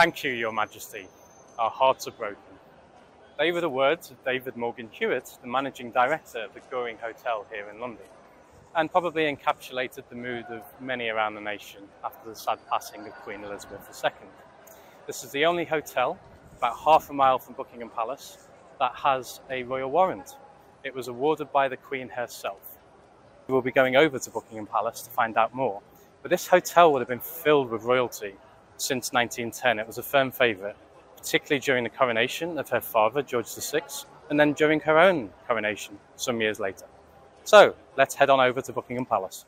Thank you, Your Majesty. Our hearts are broken. They were the words of David Morgan Hewitt, the managing director of the Goring Hotel here in London, and probably encapsulated the mood of many around the nation after the sad passing of Queen Elizabeth II. This is the only hotel, about half a mile from Buckingham Palace, that has a royal warrant. It was awarded by the Queen herself. We will be going over to Buckingham Palace to find out more, but this hotel would have been filled with royalty since 1910. It was a firm favourite, particularly during the coronation of her father, George VI, and then during her own coronation some years later. So let's head on over to Buckingham Palace.